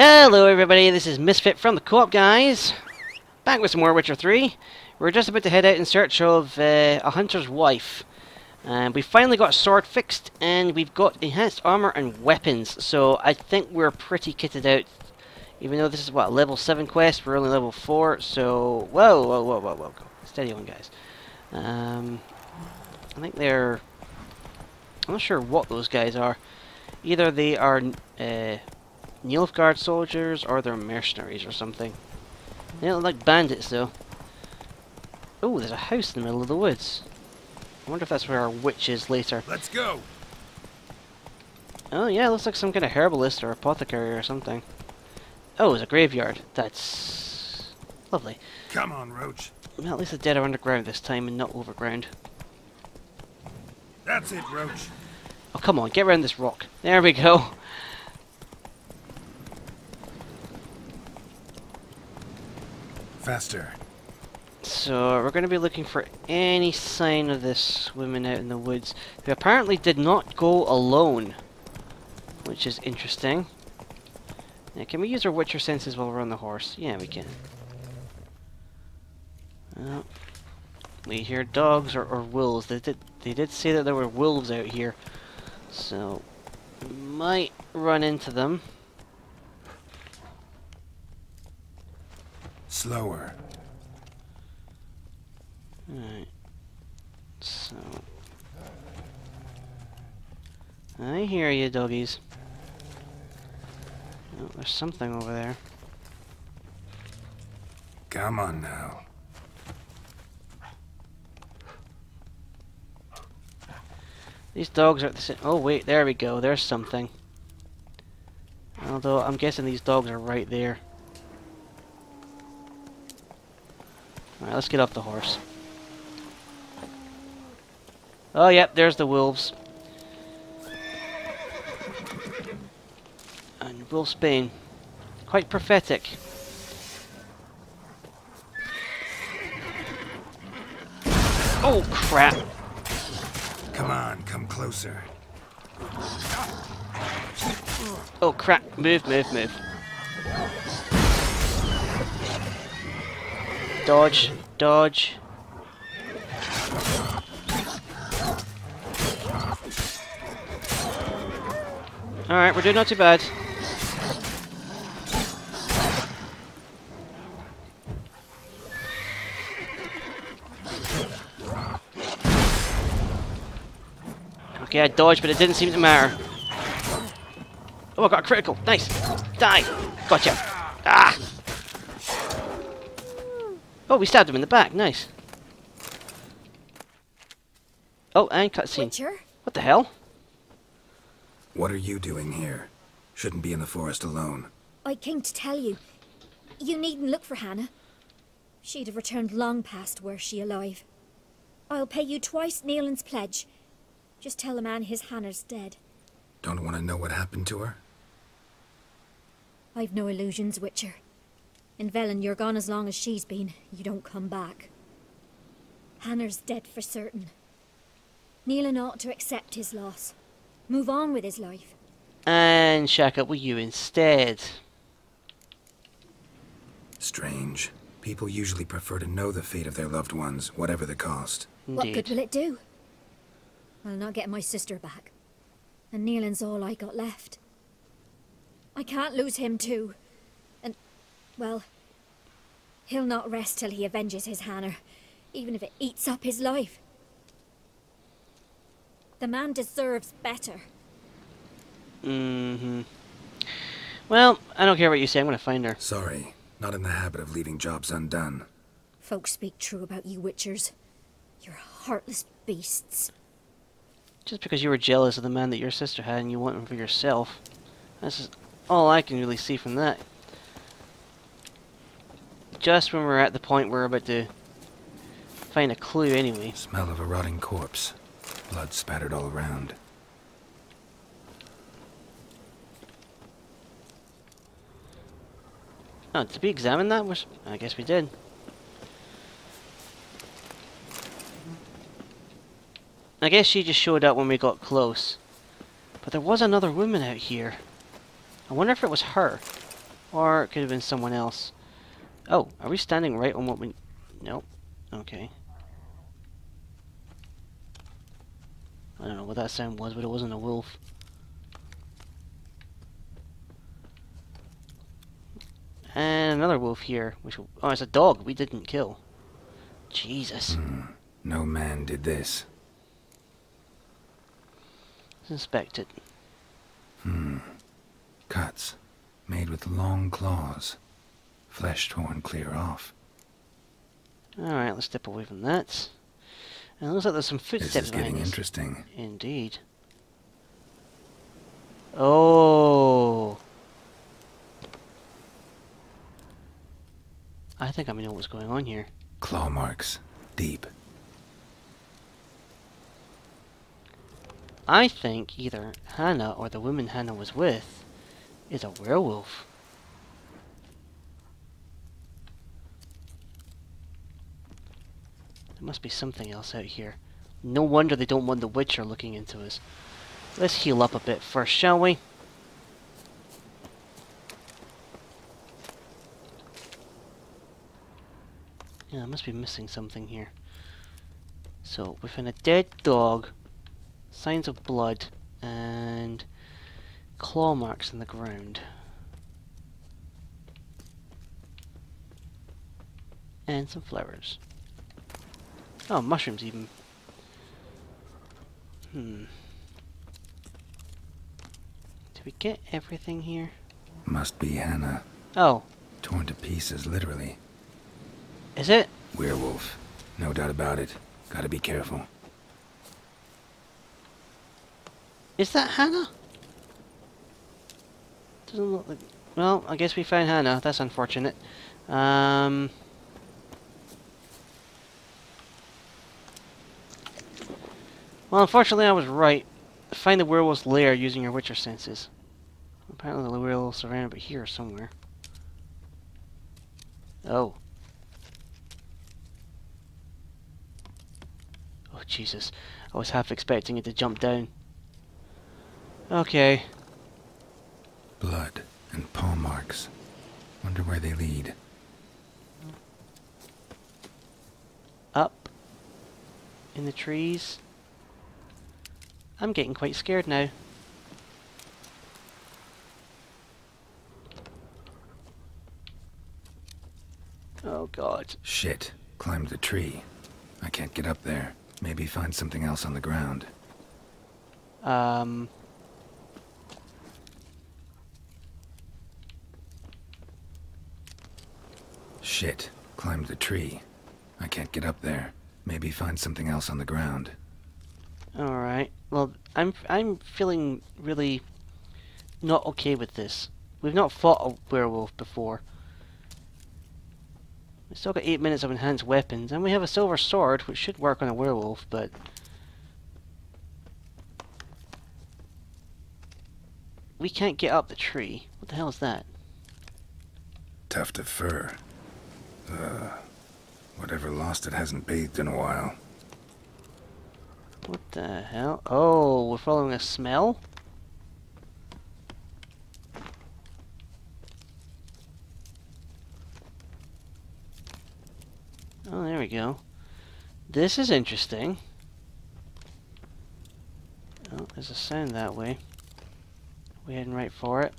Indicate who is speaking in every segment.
Speaker 1: Hello everybody, this is Misfit from the Co-op Guys. Back with some more Witcher 3. We're just about to head out in search of uh, a hunter's wife. And we finally got a sword fixed, and we've got enhanced armor and weapons. So I think we're pretty kitted out. Even though this is, what, a level 7 quest, we're only level 4. So, whoa, whoa, whoa, whoa, whoa. Steady on, guys. Um, I think they're... I'm not sure what those guys are. Either they are... Uh, Nilfgaard soldiers or they're mercenaries or something. They look like bandits though. Oh, there's a house in the middle of the woods. I wonder if that's where our witch is later.
Speaker 2: Let's go.
Speaker 1: Oh yeah, looks like some kind of herbalist or apothecary or something. Oh, it's a graveyard. That's lovely.
Speaker 2: Come on, Roach.
Speaker 1: Well, at least the dead are underground this time and not overground.
Speaker 2: That's it, Roach.
Speaker 1: Oh, come on, get around this rock. There we go.
Speaker 2: Faster.
Speaker 1: So we're going to be looking for any sign of this woman out in the woods who apparently did not go alone, which is interesting. Now, can we use our Witcher senses while we're on the horse? Yeah, we can. We hear dogs or, or wolves. They did they did say that there were wolves out here, so might run into them.
Speaker 2: Slower.
Speaker 1: Alright. So. I hear you, doggies. Oh, there's something over there.
Speaker 2: Come on now.
Speaker 1: These dogs are at the same. Oh, wait, there we go. There's something. Although, I'm guessing these dogs are right there. Alright, let's get off the horse. Oh, yep, there's the wolves. And Wolfsbane. Quite prophetic. Oh, crap.
Speaker 2: Come on, come closer.
Speaker 1: Oh, crap. Move, move, move. Dodge, dodge. Alright, we're doing not too bad. Okay, I dodged, but it didn't seem to matter. Oh, I got a critical. Nice. Die. Gotcha. Ah! Oh, we stabbed him in the back. Nice. Oh, and cutscene.
Speaker 3: Witcher?
Speaker 1: What the hell?
Speaker 2: What are you doing here? Shouldn't be in the forest alone.
Speaker 3: I came to tell you. You needn't look for Hanna. She'd have returned long past were she alive. I'll pay you twice Nealon's pledge. Just tell the man his Hanna's dead.
Speaker 2: Don't want to know what happened to her?
Speaker 3: I've no illusions, Witcher. In Velen, you're gone as long as she's been. You don't come back. Hanna's dead for certain. Neelan ought to accept his loss. Move on with his life.
Speaker 1: And shack up with you instead.
Speaker 2: Strange. People usually prefer to know the fate of their loved ones, whatever the cost.
Speaker 3: What good will it do? I'll not get my sister back. And Neelan's all I got left. I can't lose him too. And, well, he'll not rest till he avenges his Hanna, even if it eats up his life. The man deserves better.
Speaker 1: Mm-hmm. Well, I don't care what you say. I'm going to find her.
Speaker 2: Sorry, not in the habit of leaving jobs undone.
Speaker 3: Folks speak true about you Witchers. You're heartless beasts.
Speaker 1: Just because you were jealous of the man that your sister had and you want him for yourself. That's just all I can really see from that. Just when we're at the point where we're about to find a clue anyway.
Speaker 2: Smell of a rotting corpse. Blood spattered all around.
Speaker 1: Oh, did we examine that? Was- I guess we did. I guess she just showed up when we got close. But there was another woman out here. I wonder if it was her. Or it could have been someone else. Oh, are we standing right on what we... Nope. Okay. I don't know what that sound was, but it wasn't a wolf. And another wolf here, which... Oh, it's a dog we didn't kill. Jesus.
Speaker 2: Hmm, no man did this.
Speaker 1: Suspected.
Speaker 2: Hmm, cuts, made with long claws. Flesh torn clear off.
Speaker 1: Alright, let's step away from that. And it looks like there's some
Speaker 2: This
Speaker 1: footsteps
Speaker 2: is
Speaker 1: behind
Speaker 2: getting interesting.
Speaker 1: Indeed. Oh. I think I may know what's going on here.
Speaker 2: Claw marks. Deep.
Speaker 1: I think either Hanna or the woman Hanna was with is a werewolf. There must be something else out here. No wonder they don't want the Witcher looking into us. Let's heal up a bit first, shall we? Yeah, I must be missing something here. So, found a dead dog, signs of blood, and claw marks in the ground. And some flowers. Oh, mushrooms even. Hmm. Did we get everything here?
Speaker 2: Must be Hanna.
Speaker 1: Oh,
Speaker 2: Torn to pieces, literally.
Speaker 1: is it?
Speaker 2: Werewolf. No doubt about it. Gotta be careful.
Speaker 1: Is that Hanna? Doesn't look like. Well, I guess we found Hanna. That's unfortunate. Um. Well, unfortunately, I was right. Find the werewolf's lair using your Witcher senses. Apparently, the werewolf's around but here somewhere. Oh. Oh, Jesus. I was half expecting it to jump down. Okay.
Speaker 2: Blood and paw marks. Wonder where they lead.
Speaker 1: Up. In the trees. I'm getting quite scared now. Oh god.
Speaker 2: Shit. Climbed the tree. I can't get up there. Maybe find something else on the ground.
Speaker 1: Um.
Speaker 2: Shit. Climbed the tree. I can't get up there. Maybe find something else on the ground.
Speaker 1: Alright. Well, I'm I'm feeling really not okay with this. We've not fought a werewolf before. We still got eight minutes of enhanced weapons, and we have a silver sword, which should work on a werewolf, but... We can't get up the tree. What the hell is that?
Speaker 2: Tuft of fur. Uh, whatever lost it hasn't bathed in a while.
Speaker 1: What the hell? Oh, we're following a smell? Oh, there we go. This is interesting. Oh, there's a sound that way. We heading right for it.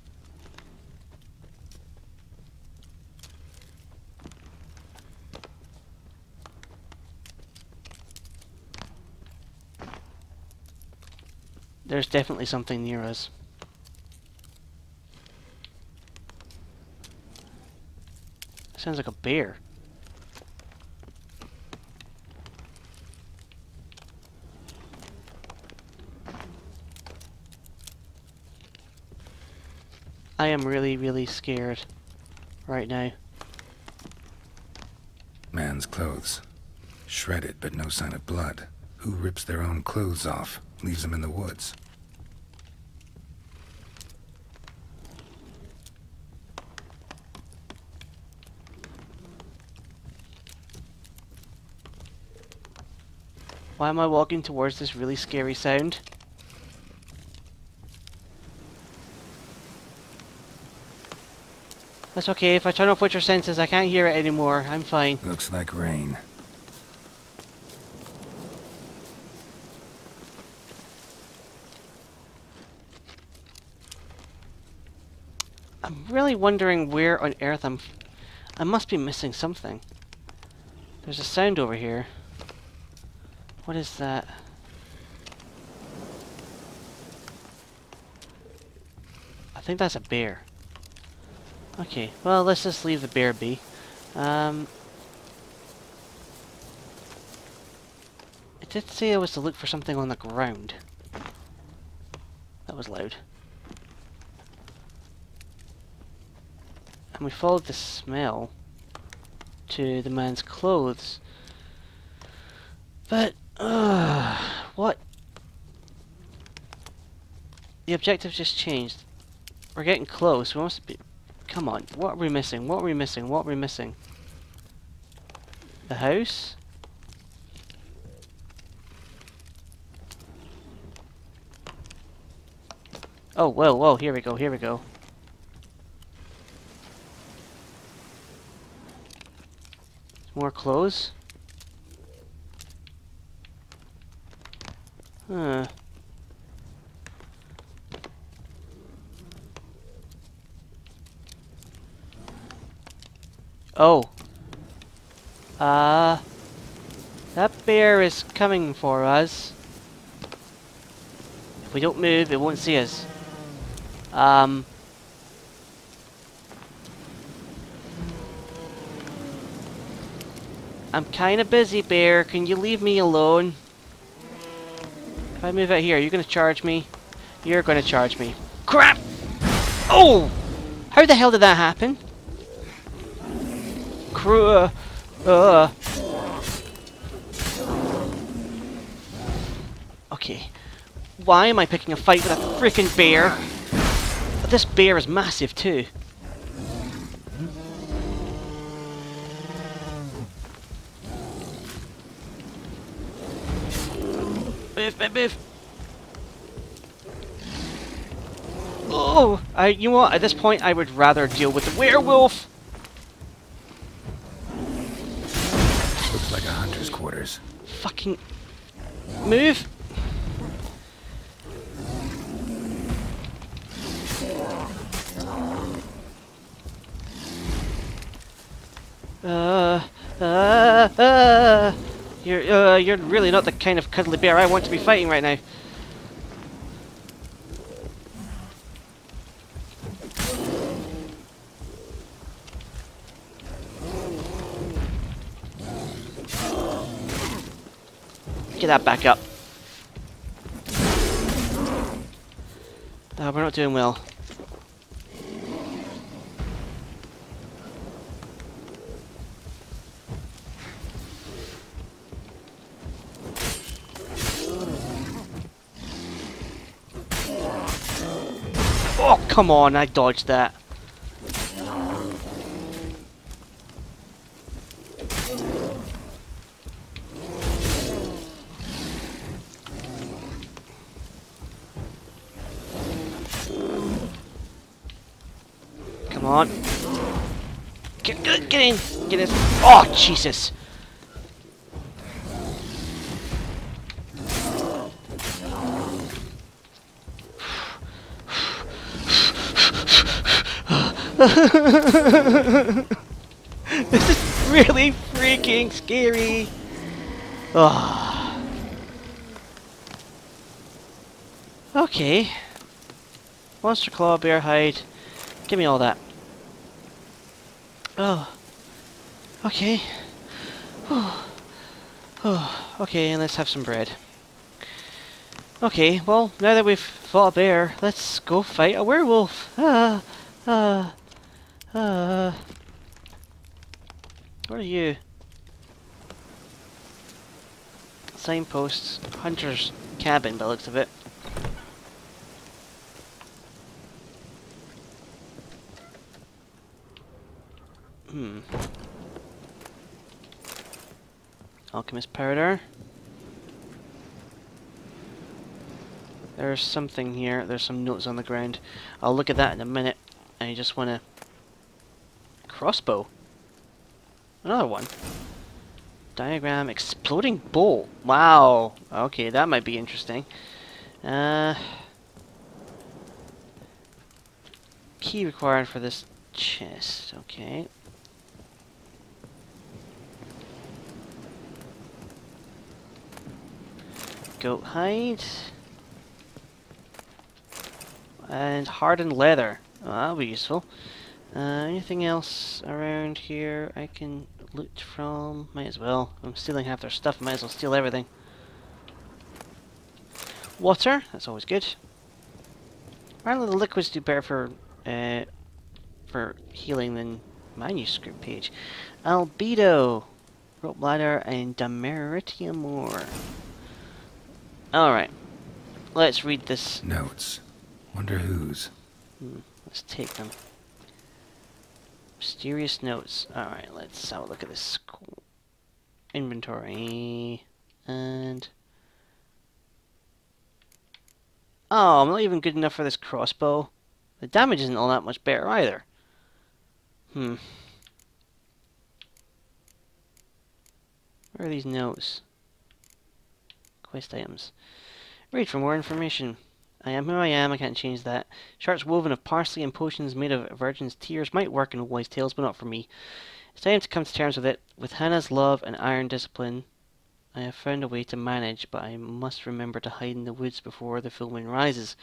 Speaker 1: There's definitely something near us. Sounds like a bear. I am really, really scared right now.
Speaker 2: Man's clothes. Shredded, but no sign of blood. Who rips their own clothes off, leaves them in the woods?
Speaker 1: Why am I walking towards this really scary sound? That's okay. If I turn off Witcher senses, I can't hear it anymore. I'm fine.
Speaker 2: Looks like rain.
Speaker 1: I'm really wondering where on earth I'm... I must be missing something. There's a sound over here. What is that? I think that's a bear. Okay, well, let's just leave the bear be. Um, it did say I was to look for something on the ground. That was loud. And we followed the smell to the man's clothes. But, uh, what? The objective just changed. We're getting close. We must be... Come on. What are we missing? What are we missing? What are we missing? The house? Oh, whoa, whoa. Here we go. Here we go. More clothes? Huh. Oh. Uh... That bear is coming for us. If we don't move, it won't see us. Um... I'm kinda busy, bear. Can you leave me alone? If I move out here, are you're gonna charge me? You're gonna charge me. Crap! Oh! How the hell did that happen? Crew. Uh. Okay. Why am I picking a fight with a freaking bear? This bear is massive too. Move, move, move. Oh, I, you know what? At this point, I would rather deal with the werewolf.
Speaker 2: Looks like a hunter's quarters.
Speaker 1: Fucking move. Uh, uh, uh. You're, uh, you're really not the kind of cuddly bear I want to be fighting right now. Get that back up. Uh, we're not doing well. Oh, come on, I dodged that. Come on. Get, get, in. Get in. Oh, Jesus. this is really freaking scary. Oh. Okay. Monster claw, bear hide. Give me all that. Oh. Okay. Oh. Oh. Okay, and let's have some bread. Okay, well, now that we've fought a bear, let's go fight a werewolf. Ah. Ah. Uh, what are you? Signposts, Hunter's cabin by looks of it. Hmm. Alchemist powder. There's something here. There's some notes on the ground. I'll look at that in a minute. I just want to crossbow. Another one. Diagram exploding bolt. Wow. Okay, that might be interesting. Uh, key required for this chest. Okay. Goat hide. And hardened leather. Oh, that'll be useful. Uh, anything else around here I can loot from? Might as well. I'm stealing half their stuff, might as well steal everything. Water, that's always good. Apparently the liquids do better for uh, for healing than manuscript page. Albedo, rope ladder, and Dimeritium ore. Alright, let's read this.
Speaker 2: Notes. Wonder whose.
Speaker 1: Hmm, let's take them. Mysterious notes. Alright, let's have a look at this inventory. And... Oh, I'm not even good enough for this crossbow. The damage isn't all that much better either. Hmm. Where are these notes? Quest items. Read for more information. I am who I am, I can't change that. Shards woven of parsley and potions made of virgin's tears might work in wise tales, but not for me. It's time to come to terms with it. With Hanna's love and iron discipline, I have found a way to manage, but I must remember to hide in the woods before the full moon rises,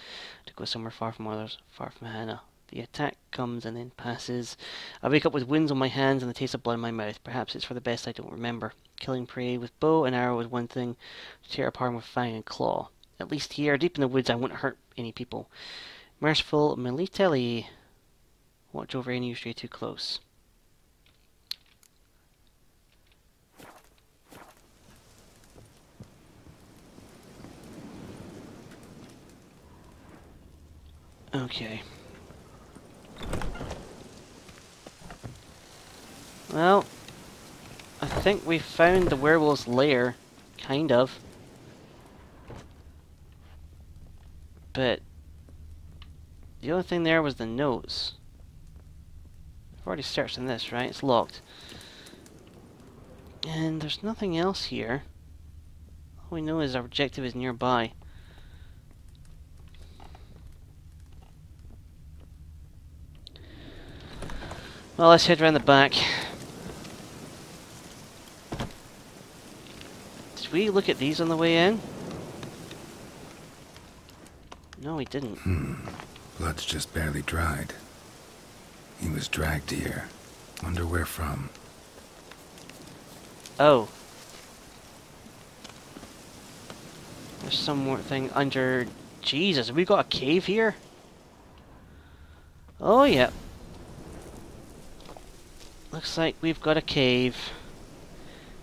Speaker 1: to go somewhere far from others, far from Hanna. The attack comes and then passes. I wake up with wounds on my hands and the taste of blood in my mouth. Perhaps it's for the best I don't remember. Killing prey with bow and arrow is one thing, to tear apart with fang and claw. At least here, deep in the woods, I won't hurt any people. Merciful Melitele. Watch over any you stray too close. Okay. Well, I think we found the werewolf's lair, kind of. But the only thing there was the notes. I've already searched in this, right? It's locked. And there's nothing else here. All we know is our objective is nearby. Well, let's head around the back. Did we look at these on the way in? No, he didn't.
Speaker 2: Hmm. Blood's just barely dried. He was dragged here. Wonder where from.
Speaker 1: Oh. There's some more thing under... Jesus, we got a cave here? Oh, yeah. Looks like we've got a cave.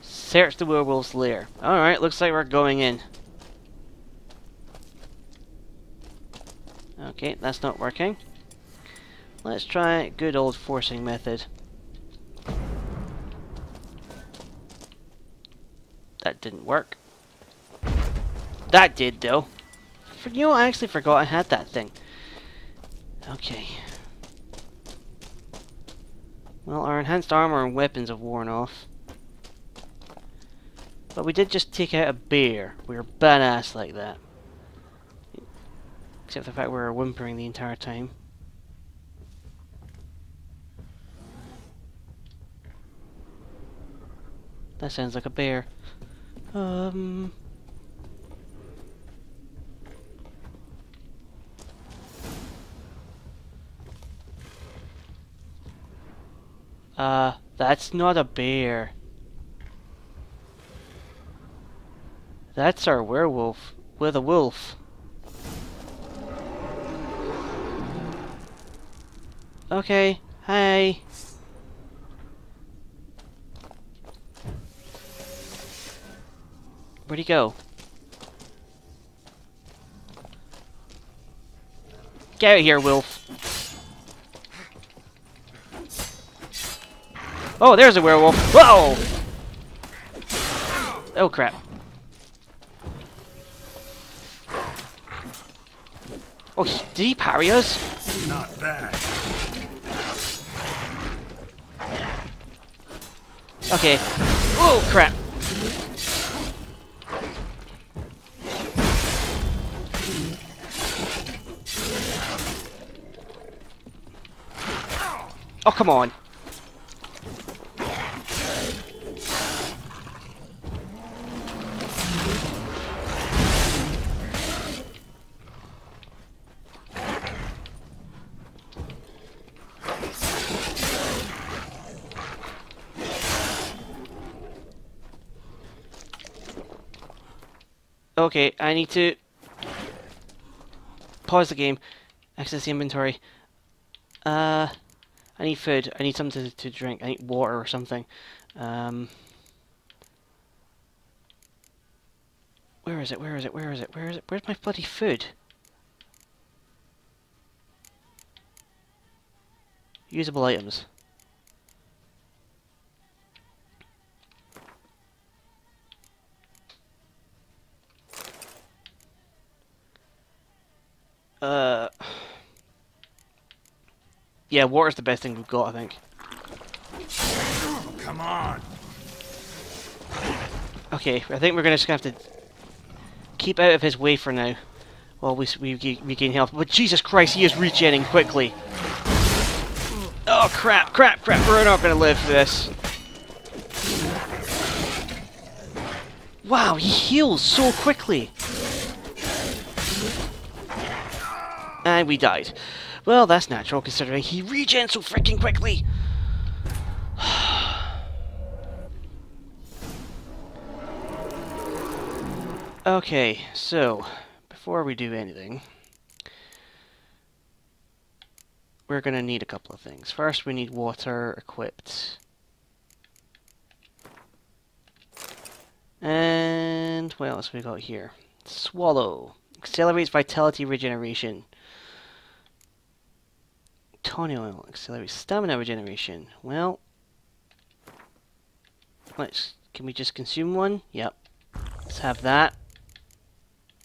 Speaker 1: Search the werewolf's lair. Alright, looks like we're going in. Okay, that's not working. Let's try good old forcing method. That didn't work. That did, though. For, you know, I actually forgot I had that thing. Okay. Well, our enhanced armor and weapons have worn off. But we did just take out a bear. We are badass like that. Except the fact we were whimpering the entire time. That sounds like a bear. Um... Uh, that's not a bear. That's our werewolf. With a wolf. Okay, hi. Where'd he go? Get out of here, Wolf. Oh, there's a werewolf. Whoa! Oh, crap. Oh, did he parry us?
Speaker 2: Not bad.
Speaker 1: Okay. Oh, crap. Oh, come on. Okay, I need to pause the game, access the inventory. Uh, I need food. I need something to, to drink. I need water or something. Um, where is it? Where is it? Where is it? Where is it? Where's my bloody food? Usable items. Yeah, water's the best thing we've got, I think.
Speaker 2: Come on.
Speaker 1: Okay, I think we're gonna just have to keep out of his way for now, while we we regain health. But Jesus Christ, he is regenerating quickly. Oh crap! Crap! Crap! We're not gonna live through this. Wow, he heals so quickly. And we died. Well, that's natural considering he regens so freaking quickly. okay, so before we do anything, we're going to need a couple of things. First, we need water equipped. And what else we got here? Swallow. Accelerates vitality regeneration. Tawny Owl accelerates stamina regeneration. Well, let's. Can we just consume one? Yep. Let's have that.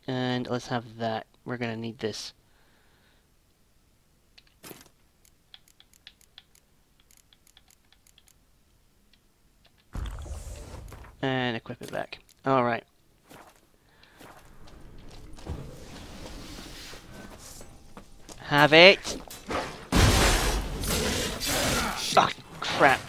Speaker 1: And let's have that. We're gonna need this. And equip it back. Alright. Have it. Oh, crap.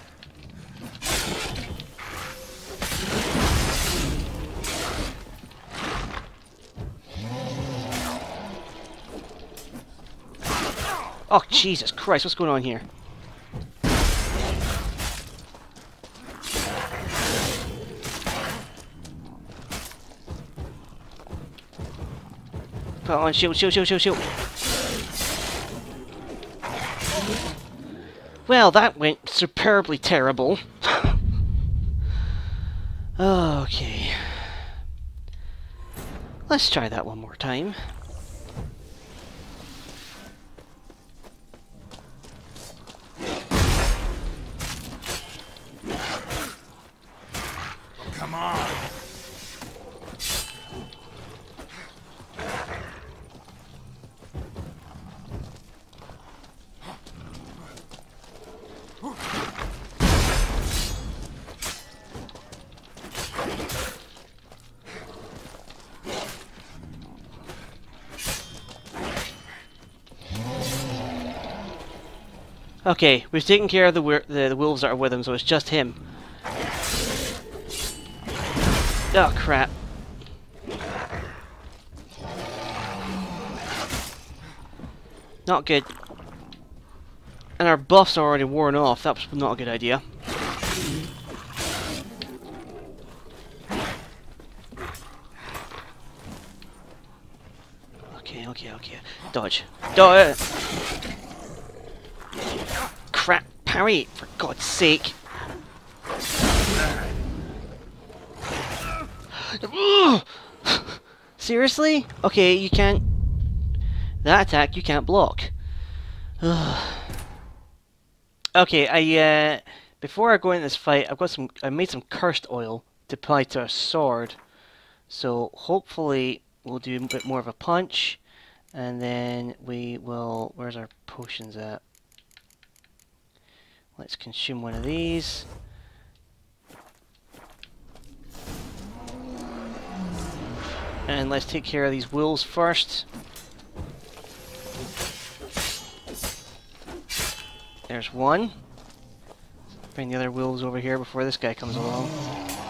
Speaker 1: Oh, Jesus Christ, what's going on here? Put on shield, shield, shield, shield, shield. Well, that went superbly terrible. okay. Let's try that one more time. Okay, we've taken care of the, the the wolves that are with him, so it's just him. Oh crap. Not good. And our buffs are already worn off, that was not a good idea. Okay, okay, okay. Dodge. Dodge! For God's sake. Seriously? Okay, you can't... That attack you can't block. Okay, I, uh... Before I go into this fight, I've got some... I made some cursed oil to apply to a sword. So, hopefully, we'll do a bit more of a punch. And then we will... Where's our potions at? Let's consume one of these. And let's take care of these wolves first. There's one. Bring the other wolves over here before this guy comes along.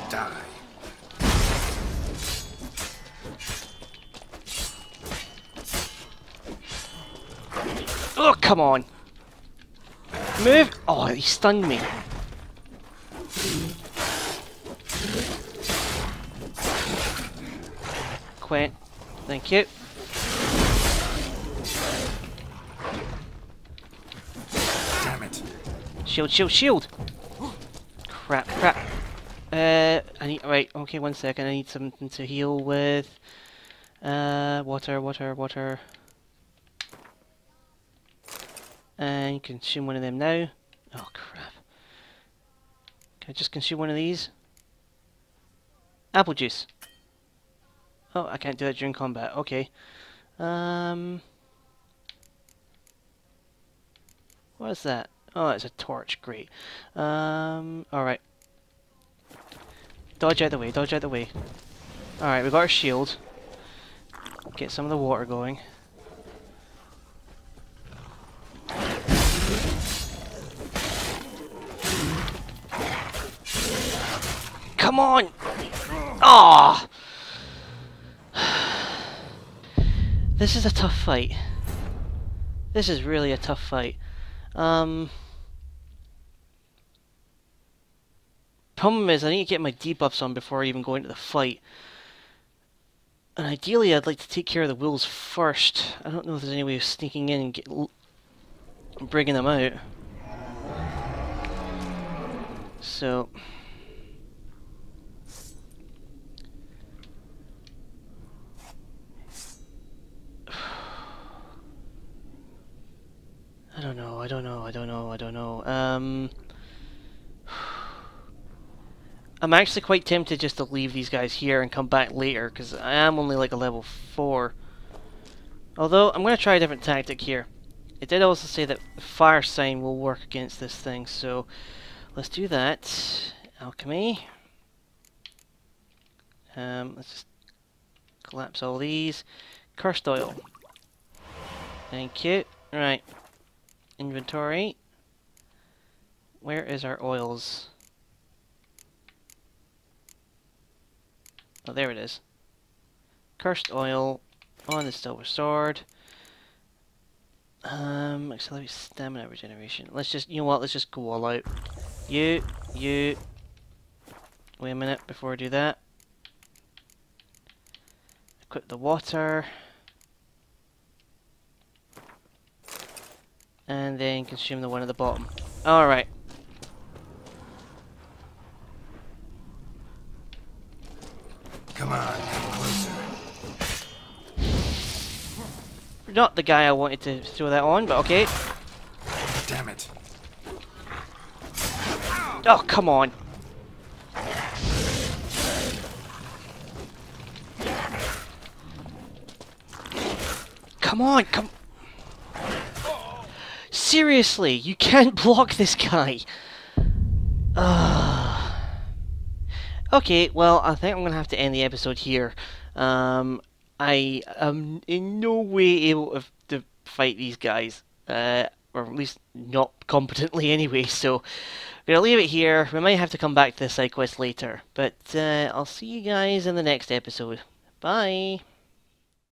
Speaker 2: Die.
Speaker 1: Oh, come on! Move! Oh, he stunned me. Quit. Thank you.
Speaker 2: Damn it.
Speaker 1: Shield, shield, shield! Crap, crap. Uh, I need, right, okay, one second, I need something to heal with. Uh, water, water, water. And consume one of them now. Oh, crap. Can I just consume one of these? Apple juice. Oh, I can't do that during combat. Okay. Um... What is that? Oh, it's a torch. Great. Um, alright. Dodge out the way, dodge out the way. Alright, we got our shield. Get some of the water going. Come on! Ah! This is a tough fight. This is really a tough fight. Um, problem is I need to get my debuffs on before I even go into the fight. And ideally I'd like to take care of the wolves first. I don't know if there's any way of sneaking in and get bringing them out. So... I don't know, I don't know, I don't know, I don't know. Um, I'm actually quite tempted just to leave these guys here and come back later, because I am only like a level 4. Although, I'm going to try a different tactic here. It did also say that fire sign will work against this thing, so let's do that. Alchemy. Um, let's just collapse all these. Cursed oil. Thank you. Right inventory. Where is our oils? Oh, there it is. Cursed oil on the silver sword. Um, accelerate stamina regeneration. Let's just, you know what, let's just go all out. You, you. Wait a minute before I do that. Equip the water. And then consume the one at the bottom. Alright.
Speaker 2: Come on, come closer.
Speaker 1: Not the guy I wanted to throw that on, but okay.
Speaker 2: Damn it.
Speaker 1: Oh, come on. Come on, come... Seriously, you can't block this guy. Okay, well, I think I'm going to have to end the episode here. Um, I am in no way able to fight these guys. Uh, or at least not competently anyway, so I'm going to leave it here. We might have to come back to the side quest later. But uh, I'll see you guys in the next episode. Bye!